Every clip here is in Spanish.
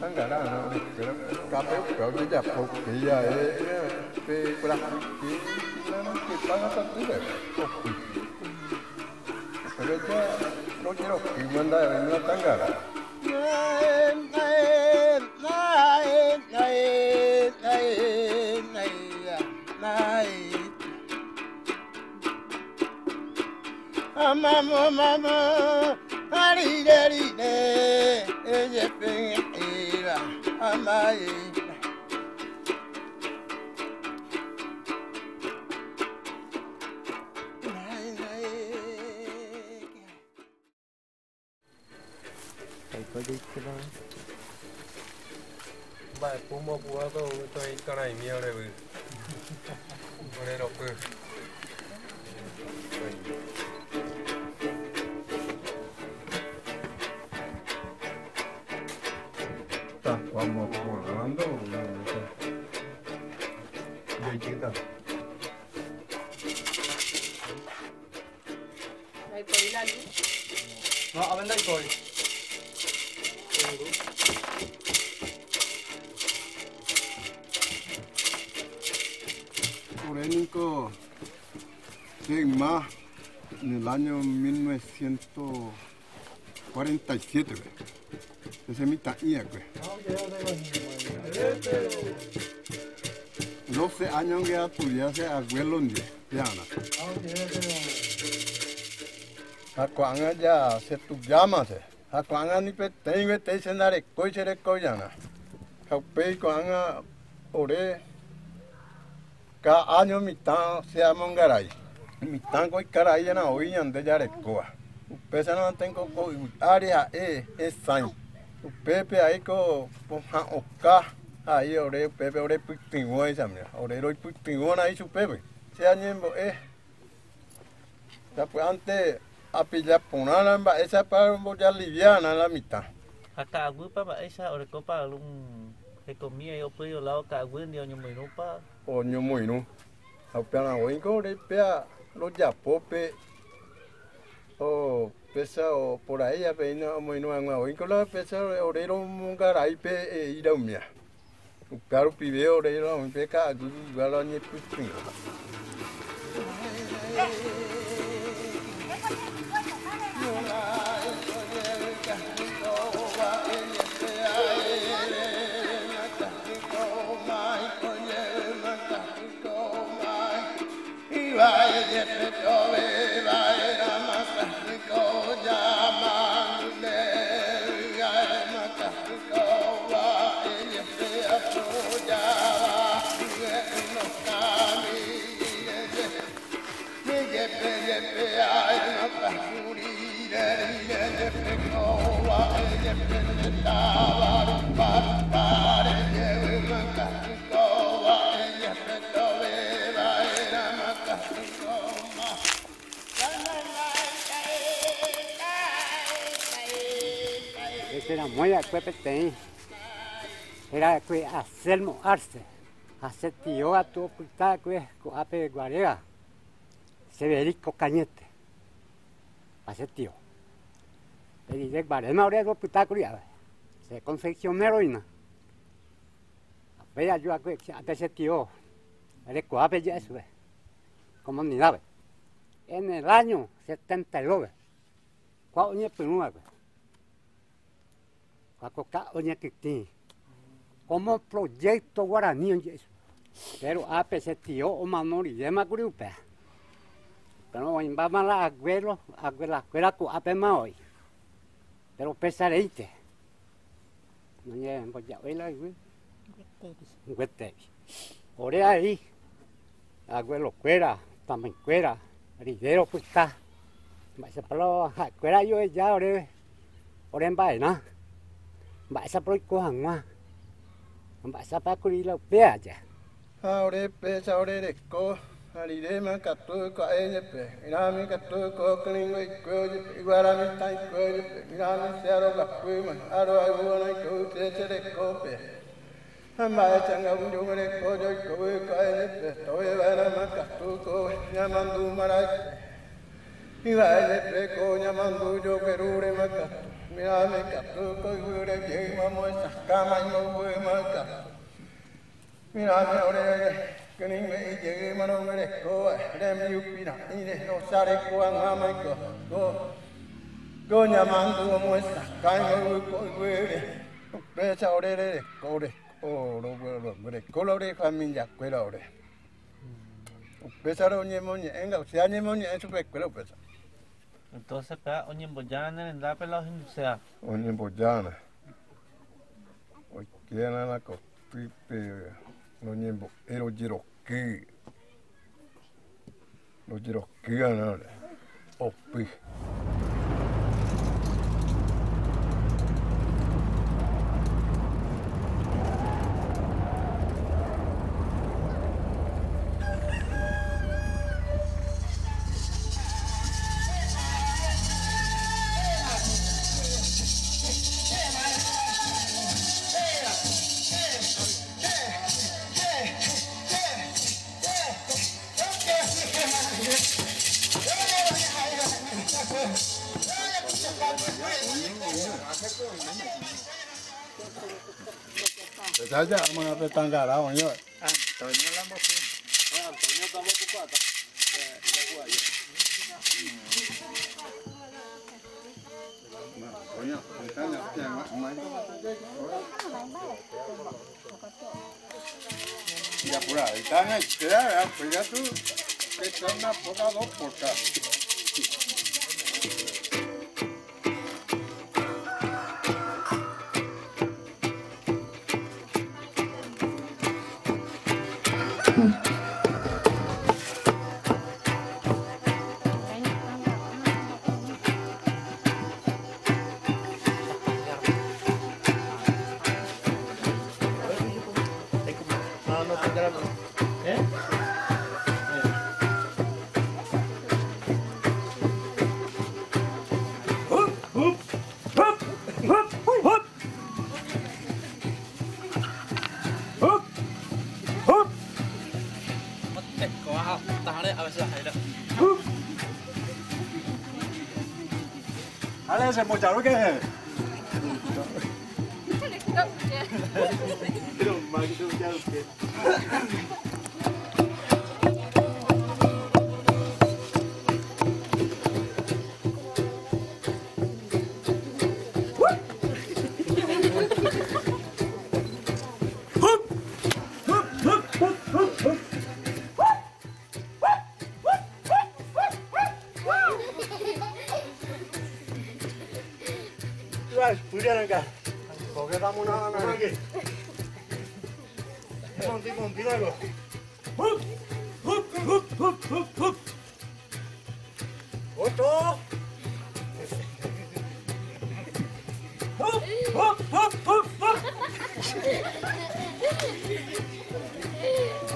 Tangaran, Capel, Capel, já porque aí para aqui não se paga tanto bem. Pero ya no quiero que manda a venir a Tangaran. Mama, mama, hari, hari, eh, eh, eh, my Tá, vamos pulando Leitita Ahí por la luz. No, a vender coi. Urénico Sigma en el año 1947 güey. Ese es mi taía, güey. 12 años que estudiase a Guelonde, Diana. A cuanga ya se tu llamas, a cuanga ni pe tengo te cenar coi chere coyana. Caupe cuanga ore ka año mitad se amongaray. Mitad coi caray na hoy ande ya recoa. Upesa no tengo coi área e es sain. Upepe ahí co ponja oca. Aí ore pepe ore putingo esa mira. Ore roi putingo na isu pepe. Se añembo eh. Ya pues antes a pillar ponana esa para ya liviana la mitad. Acá agua pa esa ore copa lung he comía yo puedo lao ka agua ndio nyo muy no pa O nyo muy no. A pena hoy ko de pea lo ya pope. O pesa o por ahí ya pe no muy no anga hoy ko la pesa orero mungar ahí pe e ira umia. o cara o rei não me peca de galo de putinho era muy acuépete. Era que hacer mojarse. Hacer tío a tu puta que ape guarega. Se ve rico cañete. Hacer tío. Le dice guarema ahora es curia. Se confecciona heroína. Yo a ese tío. Coape ya eso. Comunidad. En el año 79. ¿Cuál año penúa? Tiene como proyecto guaraní. Pero a pesar tío o de. Pero hoy vamos a la abuelo, abuela, abuela con apema hoy. Pero pesareite. No lleven pues ya abuela güey. Güete. Ore ahí. Abuelo cuera, también cuera, ridero pues está. Se palo, cuera yo ya ore. Ore en vaina. Mbak sa proy ko hangwa. Mbak sa pa ko ila pe aja. Ahora pesa ahora de Mari de ma katu ko eje pe, irami katu ko klingo ikoje pe, iguarami ta ikoje pe, irami se aro bakwe ma, aro aguona ko te chere ko pe. Hamba changa unjungre ko jo ko ko eje pe, toye vara ma katu ko nyamandu marai pe. Iguare pe ko nyamandu jo perure ma katu, irami katu ko igure je ma mo sakama yo ma katu. Mirame orege, Mira, me captó, coi, güey, llegué, vamos, esas camas, y no, güey, marca. Mira, me ahora, que ni me llegué, mano, me desco, re mi upira, y de no sale, cuan, ama, y co, co, co, llamando, como esas camas, güey, coi, güey, pesa, ore, re, core, oro, güey, güey, colore, familia, cuela, ore. Pesa, ro, ñemo, ñe, enga, o sea, ñemo, ñe, eso, pues, cuela, pesa. Entonces, pa, oye, boyana, en la pela, o sea, Onye bojana. Okiana na ko pipe no nyembo ero jiro ki. No jiro ki ana le. Opi. Dada, mga katanggarao niyo. Antonio lang mo po. Antonio tama po pa. Ya por ahí están, espera, pega tú, que está una poca, dos pocas. Ale, že mo ťa roge. Dobře. Magdu ťa charo ke. Pero más que tú ya lo que. Tuas, pudian ka. Koke kamu na na. Monti monti. Oto. Hup hup hup hup hup. Hup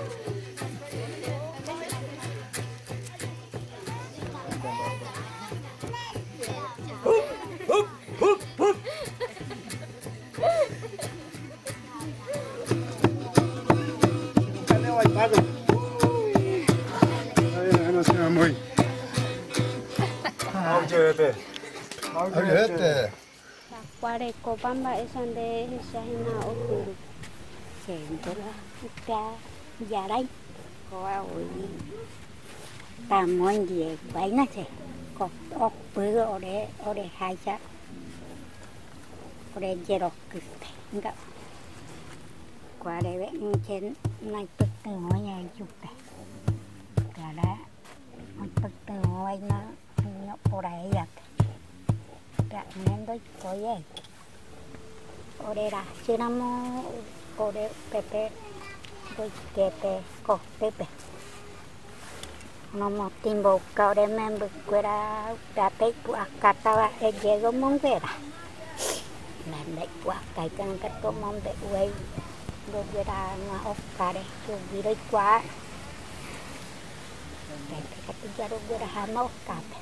re copa mba'e sande hecha hena okuru chéntola ta jarai koa oi tamo ndie vaina che ko okpy ore ore haja ore jerokkyte nga qua đây vẽ trên này tức từ ngôi nhà chụp này cả đã tức từ ngôi nó nhóc cô đấy giặt cả nên tôi có vậy これら、チラもこれ、ペペ、ペペペ、コ、ペペ。No mo timbo ka ore membe kwera ta pei pu akata wa e jego mong kwera. Na nei pu akai kan ka to mong de uei do kwera ma okare ke vire kwa. Pepe ka tu jaro kwera ha ma okate.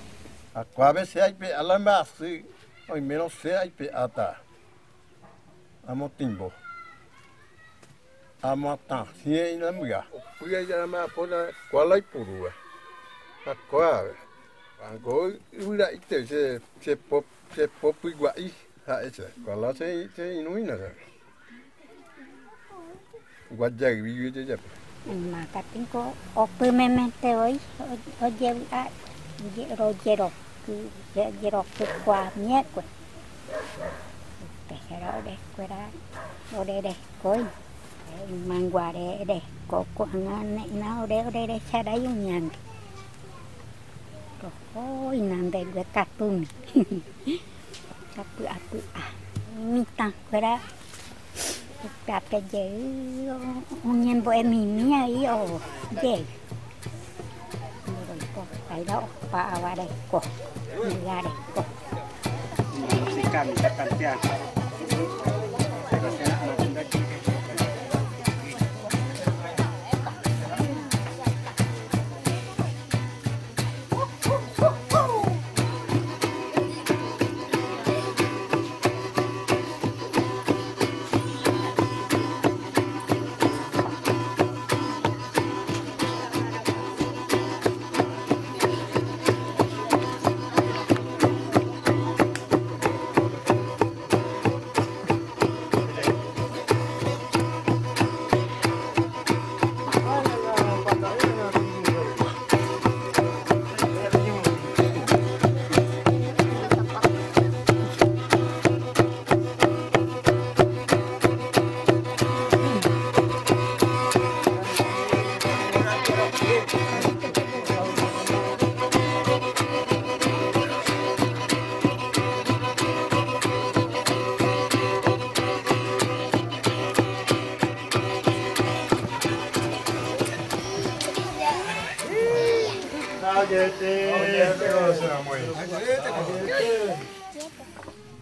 A kwa be se aipe alamba si, oi meno se aipe ata. Amo timbo. Amo ta. Si ai na muga. Puya ya ma pona kwalai purua. Aquabe. Ango ura ite se se pop se pop igua i. Ha ese, cuando se se inuina. Guajja vive de ya. mẹ mẹ tê ơi ở dễ à dễ rồi đây quê ra ô đây đây coi mang quà để để có quăng này nó đây đây đây xe đấy dùng nhàn, ôi nàng đây quay cắt bùn cắt bự à bự à mình tăng quay ra cắt cái dễ ông nhân bộ em mình nha ý ồ dễ. Phải đâu qua qua đây cổ ra đây cổ การจัดการเตียง Thank you.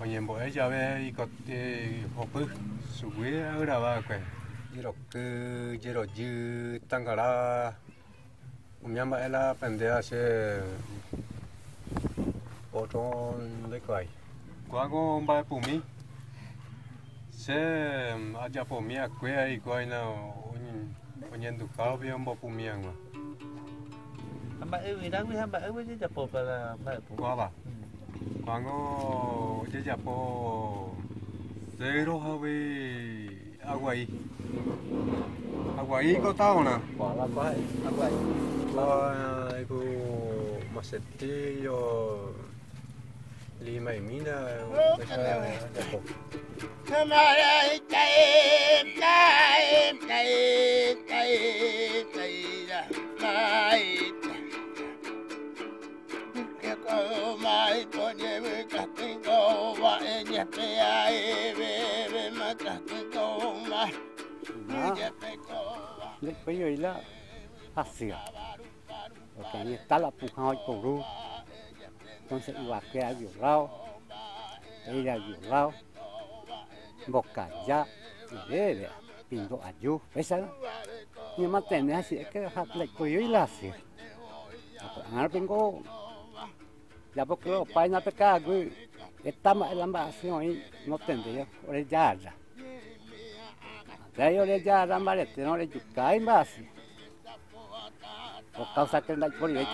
mà nhìn bộ ấy giờ về có hộp bự sủ quý ở đâu à quẻ như đọc cứ như đọc dư tăng cả là ông nhắm mãi là phần đấy sẽ ô tô lấy quẩy quá có ba phụ mi. Sẽ ở nhà phụ mi à quê ấy quay nào ông nhìn ông nhìn được cao bây ông bảo phụ mi ạ mà ưu thì đang với hai bà ưu với chập bột là mẹ phụ qua à quậy có tao nè. Bỏ là quậy à quậy qua cô mà sẽ đi vô lì mày mi nè. Hãy subscribe cho kênh Ghiền Mì Gõ Để không bỏ lỡ Ma katin go ma Đó. je pe go wa Đấy bây giờ là phát xỉa. Rồi cái này ta là phụ hỏi cổ ru. Con sẽ vào cái rượu rau. Đây là rượu rau. Một cả giá. Để để tìm độ aju. Bây giờ nhưng mà tên này sẽ cái hạt lệch của yếu là xỉa. Ang harapin ko, Dapat ko, pa na peka, gue, etama lang ba siyo, no tende yo, ore jada. Dahil ore jada maret, no ore jukai basi. O causa que por no a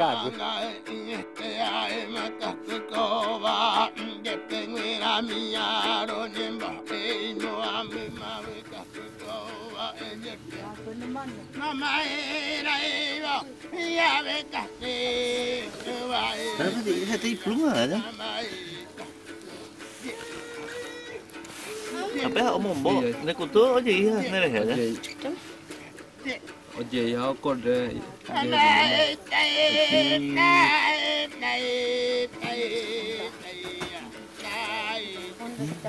mi ma we katin go wa je pe Mama era eva, ya ve e dia kata pluma? Ni kutu aja ya, ni dah ya. Oye, deh.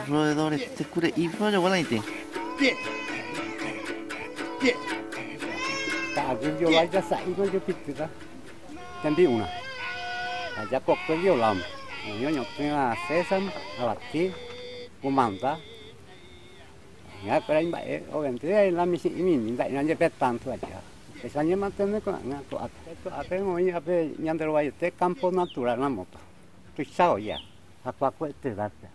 Roedores, te cure y fue yo idea. Ka gue yo lai ja sai ko yo pitu da. Tendi una. Aja pok ko yo lam. Yo nyok tengah sesam, alati, kumanta. Ya, pero ahí va, obviamente, ahí la misi ini minta nanya petan tu aja. Biasanya mantan ko nga to at to ate mo ni ape nyandar wa te campo natural na moto. Tu sao ya. Aku aku te data.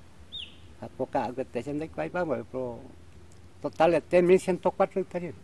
Aku ka aku te sendai kai pa pro total te 1104 hectáreas.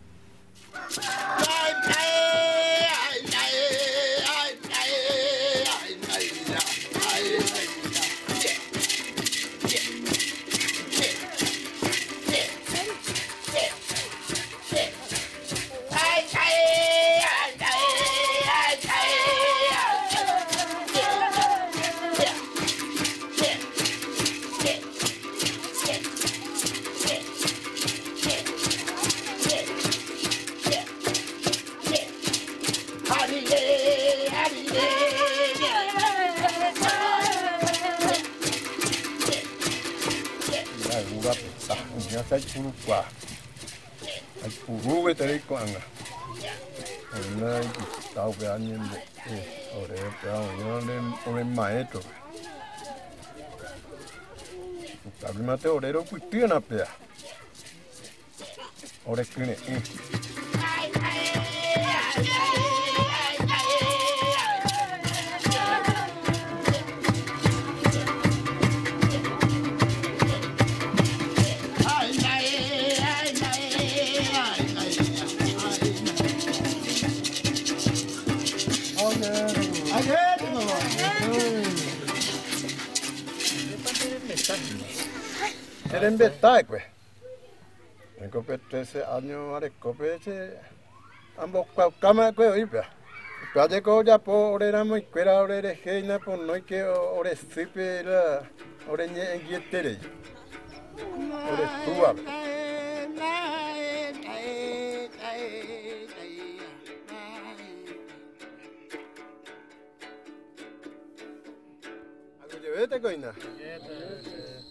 284. 아직 부부에 들어있고안가 얼마나 나오게 아닌데 오래가 오랜만에 또 답이 맞대 오래로 뛰어났대야 오래 끄네 Eren betai kwe. Eko pete se año are kope se ambos kwa kama kwe oipa. Pade ko ya po ore na mo ikwera ore re heina po no ke ore sipe la ore nye engietere. Ore. Ako je vete koina. Yeah,